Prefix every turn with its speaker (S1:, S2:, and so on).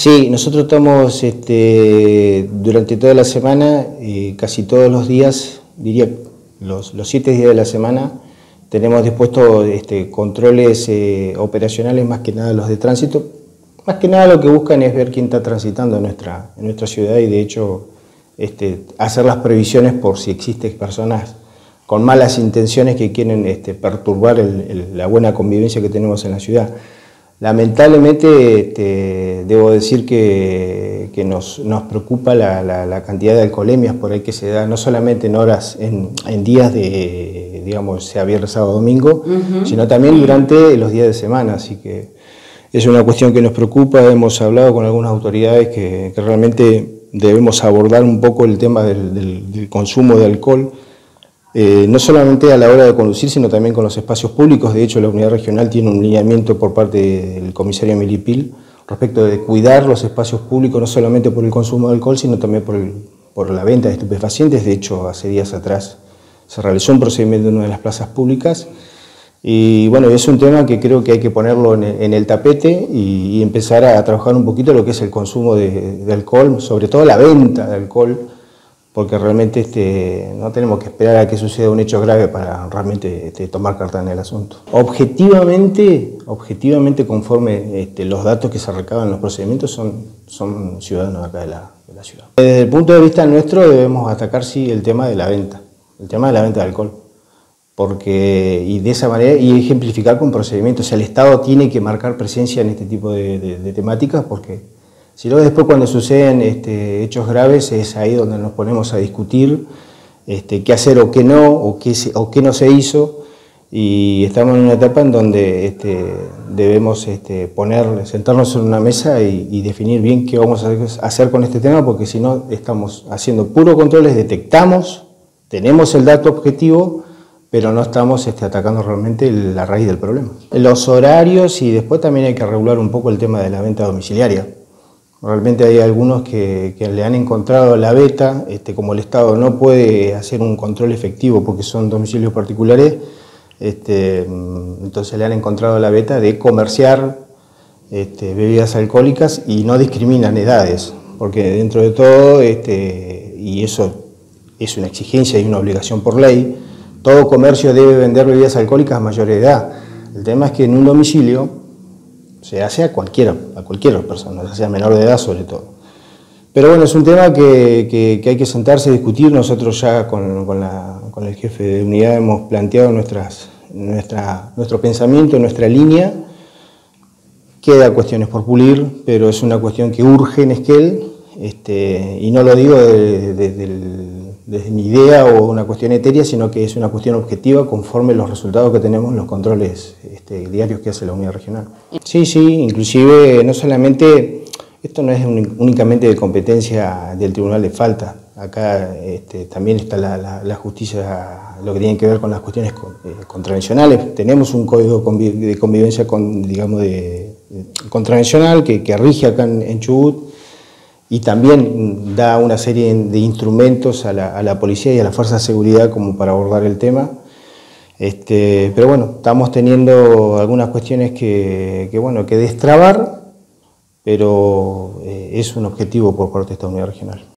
S1: Sí, nosotros estamos este, durante toda la semana, eh, casi todos los días, diría los, siete días de la semana, tenemos dispuestos este, controles eh, operacionales, más que nada los de tránsito. Más que nada lo que buscan es ver quién está transitando en nuestra, en nuestra ciudad y de hecho este, hacer las previsiones por si existen personas con malas intenciones que quieren este, perturbar la buena convivencia que tenemos en la ciudad. Lamentablemente este, debo decir que, nos, preocupa la, cantidad de alcoholemias por ahí que se da, no solamente en horas, en, días de, digamos, sea viernes, sábado, domingo, sino también durante los días de semana. Así que es una cuestión que nos preocupa, hemos hablado con algunas autoridades que, realmente debemos abordar un poco el tema del consumo de alcohol eh, no solamente a la hora de conducir, sino también con los espacios públicos. De hecho, la unidad regional tiene un lineamiento por parte del comisario Milipil respecto de cuidar los espacios públicos, no solamente por el consumo de alcohol, sino también por, por la venta de estupefacientes. De hecho, hace días atrás se realizó un procedimiento en una de las plazas públicas. Y bueno, es un tema que creo que hay que ponerlo en el, tapete y, empezar a trabajar un poquito lo que es el consumo de alcohol, sobre todo la venta de alcohol porque realmente este, no tenemos que esperar a que suceda un hecho grave para realmente este, tomar carta en el asunto. Objetivamente, objetivamente conforme este, los datos que se recaban en los procedimientos, son, son ciudadanos acá de la, de la, ciudad. Desde el punto de vista nuestro debemos atacar sí el tema de la venta, el tema de la venta de alcohol. Porque, y de esa manera, y ejemplificar con procedimientos. el Estado tiene que marcar presencia en este tipo de, de temáticas porque si luego después cuando suceden este, hechos graves es ahí donde nos ponemos a discutir este, qué hacer o qué no, o qué, no se hizo, y estamos en una etapa en donde este, debemos poner, sentarnos en una mesa y, definir bien qué vamos a hacer con este tema, porque si no estamos haciendo puros controles, detectamos, tenemos el dato objetivo, pero no estamos atacando realmente la raíz del problema. Los horarios y después también hay que regular un poco el tema de la venta domiciliaria. Realmente hay algunos que, le han encontrado la beta, este, como el Estado no puede hacer un control efectivo porque son domicilios particulares, este, entonces le han encontrado la beta de comerciar este, bebidas alcohólicas y no discriminan edades, porque dentro de todo, y eso es una exigencia y una obligación por ley, todo comercio debe vender bebidas alcohólicas a mayor edad. El tema es que en un domicilio se hace a cualquiera, a cualquier persona, sea menor de edad sobre todo. Pero bueno, es un tema que, hay que sentarse y discutir. Nosotros ya con, el jefe de unidad hemos planteado nuestras, nuestra, nuestro pensamiento, nuestra línea. Queda cuestiones por pulir, pero es una cuestión que urge en Esquel, este, y no lo digo desde mi idea o una cuestión etérea, sino que es una cuestión objetiva conforme los resultados que tenemos en los controles este, diarios que hace la unidad regional. Sí, sí, inclusive no solamente, esto no es únicamente de competencia del Tribunal de Falta, acá este, también está la, justicia, lo que tiene que ver con las cuestiones eh, contravencionales. Tenemos un código de convivencia con, digamos, de, contravencional que, rige acá en, Chubut y también da una serie de instrumentos a la, a la policía y a la fuerza de seguridad como para abordar el tema. Este, pero bueno, estamos teniendo algunas cuestiones que, bueno, que destrabar, pero eh, es un objetivo por parte de esta unidad regional.